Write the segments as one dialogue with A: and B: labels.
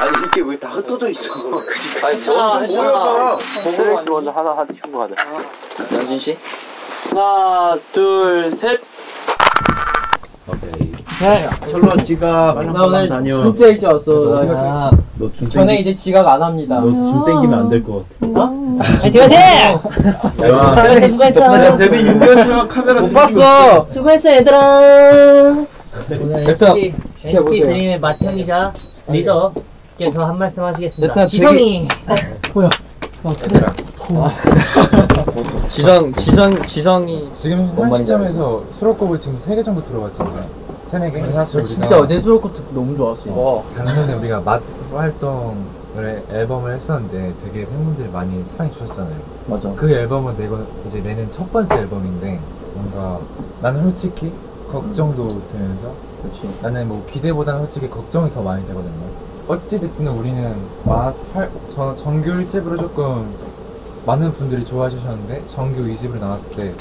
A: 아니 이게 왜 다 흩어져 있어?
B: 아니 저건 좀 모여봐.
C: 스트레이트 먼저 하나 하나 친구 가자.
B: 남진 씨?
D: 하나, 둘, 셋.
C: 오케이.
A: 철로 지가
D: 나 오늘 진짜 일찍 왔어. 나
C: 너줌
D: 저는 이제 지각 안 합니다.
C: 너 줌 땡기면 안 될 것 같아.
E: 화이팅 화이팅! 수고했어 수고했어
A: 데뷔 6년 차 카메라
D: 못 봤어.
E: 수고했어 얘들아 오늘. NCT, NCT. 드림의 맏형이자 리더 께서 한 말씀 하시겠습니다 지성이
B: 지성 지성 지성이
F: 지금 뭔현 시점에서 수록곡을 지금 세 개 정도 들어봤잖아요. 세네 개. 사실 우리가
D: 진짜 어제 수록곡 너무 좋았어.
F: 작년에 우리가 맛 활동을 앨범을 했었는데 되게 팬분들이 많이 사랑해 주셨잖아요.
B: 맞아.
F: 그 앨범은 내가 이제 내는 첫 번째 앨범인데 뭔가 나는 솔직히 걱정도 되면서
B: 그렇지.
F: 나는 뭐 기대보다는 솔직히 걱정이 더 많이 되거든요. 어찌됐든 우리는 맛 활, 저, 정규 1집으로 조금 많은 분들이 좋아해 주셨는데 정규 2집으로 나왔을 때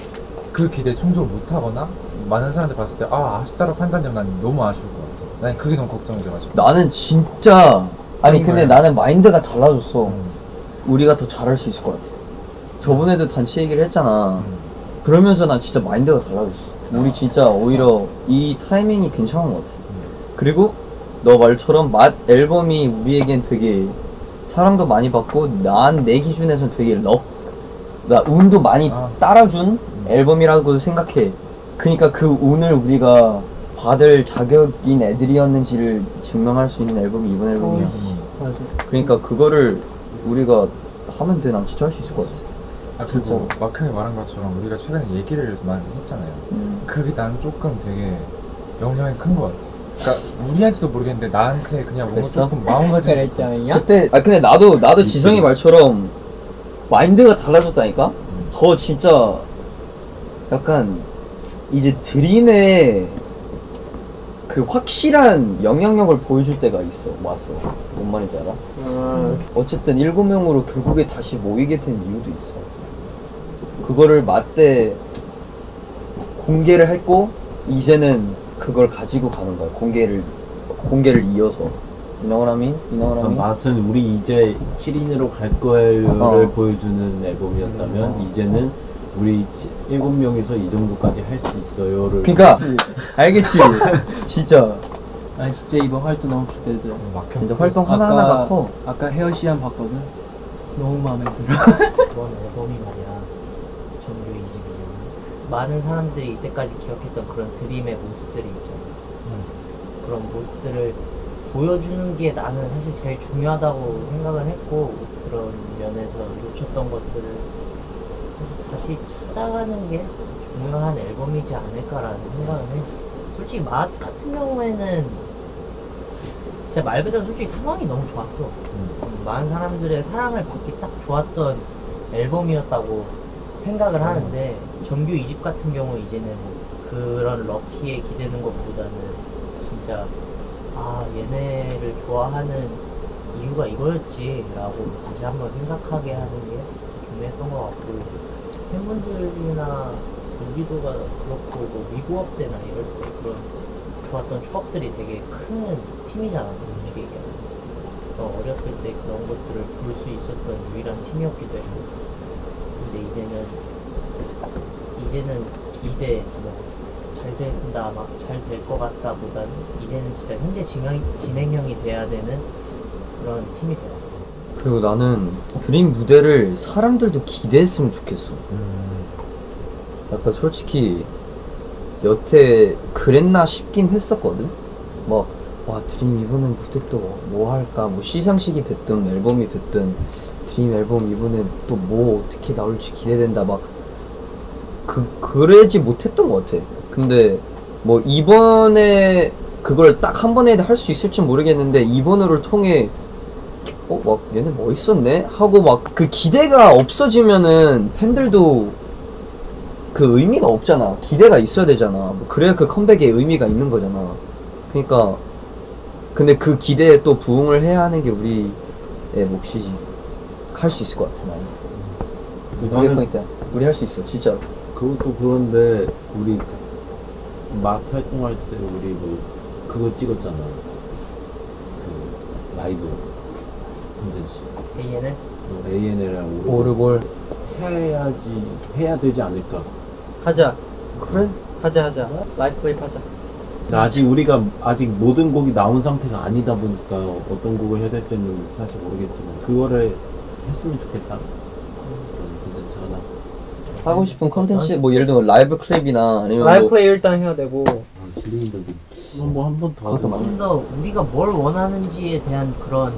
F: 그 기대에 충족을 못하거나 많은 사람들 봤을 때 아 아쉽다라고 판단되면 난 너무 아쉬울 것 같아. 난 그게 너무 걱정이 돼가지고.
B: 나는 진짜 아니 근데. 나는 마인드가 달라졌어.
F: 음,
B: 우리가 더 잘할 수 있을 것 같아. 저번에도 단체 얘기를 했잖아.
F: 음.
B: 그러면서 난 진짜 마인드가 달라졌어. 우리 진짜 오히려 이 타이밍이 괜찮은 것 같아. 그리고 너 말처럼 맛 앨범이 우리에겐 되게 사랑도 많이 받고 난 내 기준에선 되게 럭, 나 운도 많이
F: 아.
B: 따라준 앨범이라고 생각해. 그러니까 그 운을 우리가 받을 자격인 애들이었는지를 증명할 수 있는 앨범이 이번 앨범이야.
F: 음.
D: 맞아.
B: 그러니까 그거를 우리가 하면 돼. 난 진짜 할 수 있을 것 같아.
F: 아 그리고 마크가 말한 것처럼 우리가 최근에 얘기를 많이 했잖아요.
B: 음.
F: 그게 난 조금 되게 영향이 큰 것 같아. 그러니까 우리한테도 모르겠는데 나한테 그냥 뭔가
B: 그랬어?
F: 조금
D: 그랬잖아요.
B: 그때 아 근데 나도 나도 지성이 말처럼 마인드가 달라졌다니까. 더 진짜 약간 이제 드림의 그 확실한 영향력을 보여줄 때가 있어 왔어. 뭔 말인지 알아?
D: 음,
B: 어쨌든 일곱 명으로 결국에 다시 모이게 된 이유도 있어. 그거를 맞대 공개를 했고 이제는 그걸 가지고 가는 거야. 공개를 공개를 이어서. You know what I mean? You know what I
C: 아,
B: mean?
C: 맛은 우리 이제 7인으로 갈 거예요를
B: 어.
C: 보여주는 앨범이었다면 이제는 우리 치- 일곱 명이서 이 정도까지 할 수 있어요를
B: 그러니까 알겠지. 진짜
D: 아 진짜 이번 활동 너무 기대돼.
B: 진짜 활동 하나 하나가 커.
D: 아까 헤어 시안 봤거든. 너무 마음에 들어.
E: 이번 앨범이 말이야 정규 2집이잖아 많은 사람들이 이때까지 기억했던 그런 드림의 모습들이 있잖아 그런 모습들을 보여주는 게 나는 사실 제일 중요하다고 생각을 했고 그런 면에서 놓쳤던 것들을 다시 찾아가는 게 중요한 앨범이지 않을까라는 생각을 해 솔직히 맛 같은 경우에는 진짜 말 그대로 솔직히 상황이 너무 좋았어. 음, 많은 사람들의 사랑을 받기 딱 좋았던 앨범이었다고 생각을 하는데 정규 2집 같은 경우 이제는 그런 럭키에 기대는 것보다는 진짜 아 얘네를 좋아하는 이유가 이거였지라고 다시 한번 생각하게 하는 게 중요했던 것 같고 팬분들이나 우리도가 그렇고 뭐 미국업 때나 이럴 때 그런 좋았던 추억들이 되게 큰 팀이잖아 솔직히 얘기하면. 어, 어렸을 때 그런 것들을 볼 수 있었던 유일한 팀이었기도 했고 근데 이제는 이제는 기대 뭐잘 된다 막 잘 될 것 같다 보다는 이제는 진짜 현재 진행, 진행형이 돼야 되는 그런 팀이 되어
B: 그리고 나는 드림 무대를 사람들도 기대했으면 좋겠어. 약간 솔직히 여태 그랬나 싶긴 했었거든. 뭐, 와 드림 이번엔 무대 또 뭐 할까? 뭐 시상식이 됐든 앨범이 됐든 드림 앨범 이번에 또 뭐 어떻게 나올지 기대된다. 막 그 그러지 못했던 것 같아. 근데 뭐 이번에 그걸 딱 한 번에 할 수 있을지 모르겠는데 이번호를 통해 어, 막 얘네 뭐 있었네? 하고 막 그 기대가 없어지면은 팬들도 그 의미가 없잖아. 기대가 있어야 되잖아. 뭐 그래야 그 컴백에 의미가 있는 거잖아. 그러니까 근데 그 기대에 또 부응을 해야 하는 게 우리의 몫이지. 할 수 있을 것 같아
C: 나는.
B: 포인트야. 우리 할 수 있어, 진짜로.
C: 그것도 그런데 우리 그맛 활동할 때 우리 뭐 그거 찍었잖아. 그 라이브 콘텐츠
E: ANL을
C: 어, ANL이랑
B: 오르골
C: 해야지 해야 되지 않을까
D: 하자
B: 그래?
D: 하자 하자 라이브 플레이 하자
C: 아직 우리가 아직 모든 곡이 나온 상태가 아니다 보니까 어떤 곡을 해야 될지는 사실 모르겠지만 그거를 했으면 좋겠다
B: 하고 싶은 컨텐츠 뭐 예를 들면 라이브 클립이나 아니면
D: 라이브
B: 뭐
D: 플레이 일단 해야 되고
C: 아, 지금들도 뭐한번 더
B: 그것도
C: 하자.
E: 좀더 우리가 뭘 원하는지에 대한 그런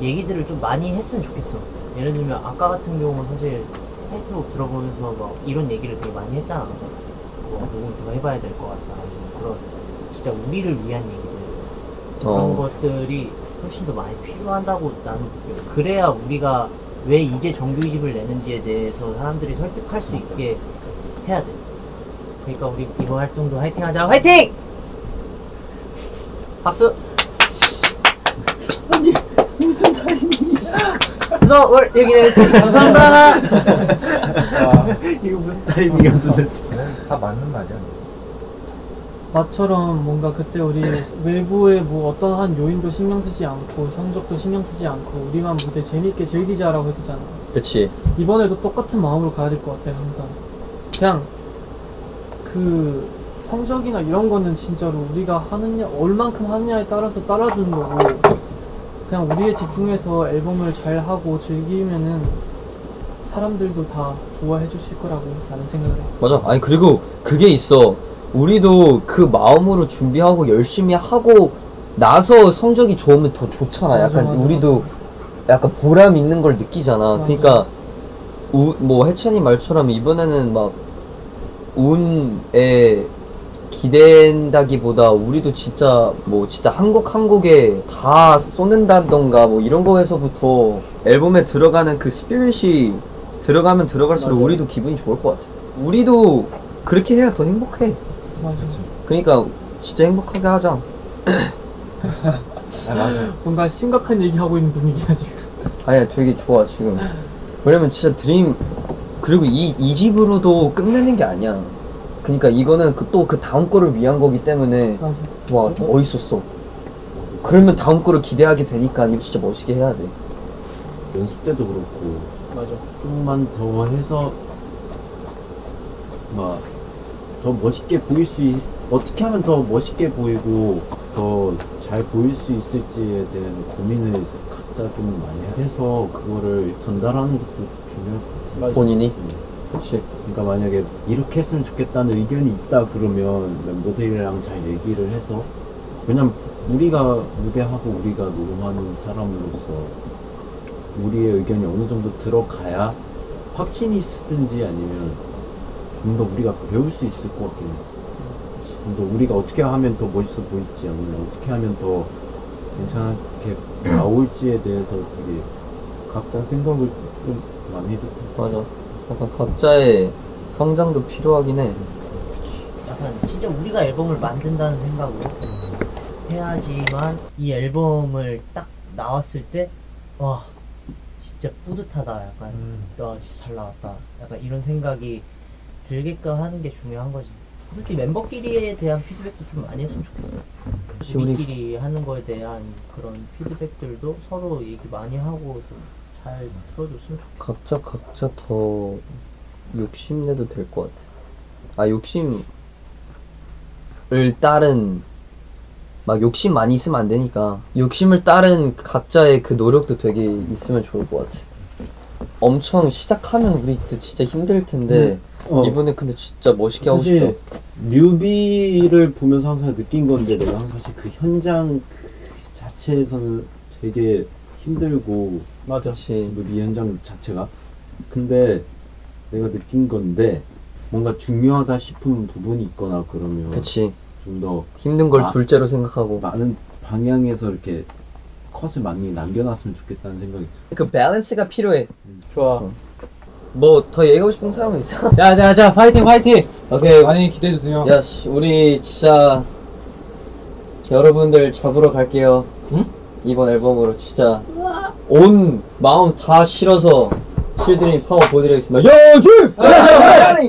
E: 얘기들을 좀 많이 했으면 좋겠어. 예를 들면 아까 같은 경우는 사실 타이틀곡 들어보면서 막 이런 얘기를 되게 많이 했잖아. 뭐 녹음 더 해봐야 될 것 같다. 아니면 그런 진짜 우리를 위한 얘기들 그런
B: 어.
E: 것들이 훨씬 더 많이 필요하다고 나는 느껴요. 그래야 우리가 왜 이제 정규 2집을 내는지에 대해서 사람들이 설득할 수 있게 해야 돼. 그러니까 우리 이번 활동도 화이팅 하자. 화이팅! 박수! 아니, 무슨 타이밍이야. 올, 여기는. 감사합니다.
A: 이거 무슨 타이밍이야 도대체
F: 다 맞는 말이야.
D: 나처럼 뭔가 그때 우리 외부의 뭐 어떤 한 요인도 신경 쓰지 않고 성적도 신경 쓰지 않고 우리만 무대 재밌게 즐기자라고 했었잖아.
B: 그치
D: 이번에도 똑같은 마음으로 가야 될 것 같아 항상. 그냥 그 성적이나 이런 거는 진짜로 우리가 하느냐 얼만큼 하느냐에 따라서 따라주는 거고 그냥 우리에 집중해서 앨범을 잘 하고 즐기면은 사람들도 다 좋아해 주실 거라고 나는 생각을 해.
B: 맞아 아니 그리고 그게 있어 우리도 그 마음으로 준비하고 열심히 하고 나서 성적이 좋으면 더 좋잖아
D: 맞아,
B: 약간
D: 맞아.
B: 우리도 약간 보람 있는 걸 느끼잖아
D: 맞아.
B: 그러니까 우, 뭐 해찬이 말처럼 이번에는 막 운에 기댄다기보다 우리도 진짜 뭐 진짜 한곡한 곡에 다 쏟는다던가 뭐 이런 거에서부터 앨범에 들어가는 그 스피릿이 들어가면 들어갈수록. 우리도 기분이 좋을 것 같아. 우리도 그렇게 해야 더 행복해.
D: 맞아.
B: 그러니까 진짜 행복하게 하자.
F: 아 맞아.
D: 뭔가 심각한 얘기 하고 있는 분위기야 지금.
B: 아니야 되게 좋아 지금. 왜냐면 진짜 드림 그리고 이, 이 집으로도 끝내는 게 아니야. 그러니까 이거는 그 또 그 다음 거를 위한 거기 때문에
D: 맞아.
B: 와 멋있었어. 그러면 다음 거를 기대하게 되니까 이거 진짜 멋있게 해야 돼.
C: 연습 때도 그렇고
D: 맞아.
C: 좀만 더 해서 막 더 멋있게 보일 수 있, 어떻게 하면 더 멋있게 보이고 더 잘 보일 수 있을지에 대한 고민을 각자 좀 많이 해서 그거를 전달하는 것도 중요할 것 같아요.
B: 본인이.
C: 음.
B: 그렇지.
C: 그러니까 만약에 이렇게 했으면 좋겠다는 의견이 있다 그러면 멤버들이랑 잘 얘기를 해서 왜냐면 우리가 무대하고 우리가 녹음하는 사람으로서 우리의 의견이 어느 정도 들어가야 확신이 쓰든지 아니면 좀 더 우리가 배울 수 있을 것 같긴 해. 좀더 우리가 어떻게 하면 더 멋있어 보일지 아니면 어떻게 하면 더 괜찮게 나올지에 대해서 되게 각자 생각을 좀 많이 해줬으면
B: 맞아. 약간 각자의 성장도 필요하긴 해.
E: 약간 진짜 우리가 앨범을 만든다는 생각으로 해야지만 이 앨범을 딱 나왔을 때 와 진짜 뿌듯하다 약간 와 진짜 잘 나왔다 약간 이런 생각이 들게끔 하는 게 중요한 거지 솔직히 멤버끼리에 대한 피드백도 좀 많이 했으면 좋겠어
B: 우리-
E: 우리끼리 하는 거에 대한 그런 피드백들도 서로 얘기 많이 하고 좀 잘 들어줬으면 좋겠어
B: 각자 각자 더 욕심내도 될 것 같아. 아 욕심을 따른 막 욕심 많이 있으면 안 되니까 욕심을 따른 각자의 그 노력도 되게 있으면 좋을 것 같아. 엄청 시작하면 우리 진짜, 진짜 힘들 텐데
C: 어.
B: 이번에 근데 진짜 멋있게 하고 싶다.
C: 사실 뮤비를 보면서 항상 느낀 건데 내가 항상 사실 그 현장 그 자체에서는 되게 힘들고
D: 맞아.
C: 뮤비 현장 자체가 근데 내가 느낀 건데 뭔가 중요하다 싶은 부분이 있거나 그러면
B: 그치.
C: 좀 더
B: 힘든 걸
C: 아.
B: 둘째로 생각하고
C: 많은 방향에서 이렇게 컷을 많이 남겨놨으면 좋겠다는 생각이 들어.
B: 그 밸런스가 필요해.
D: 좋아.
B: 뭐 더 얘기하고 싶은 사람은 있어?
D: 자자자 파이팅 파이팅.
B: 오케이.
F: 많이 기대해 주세요.
B: 야, 씨, 우리 진짜 여러분들 잡으러 갈게요.
D: 응?
B: 이번 앨범으로 진짜 온 마음 다 실어서 실드림 파워 보여드리겠습니다. 야, 줄! 자, 자, 자,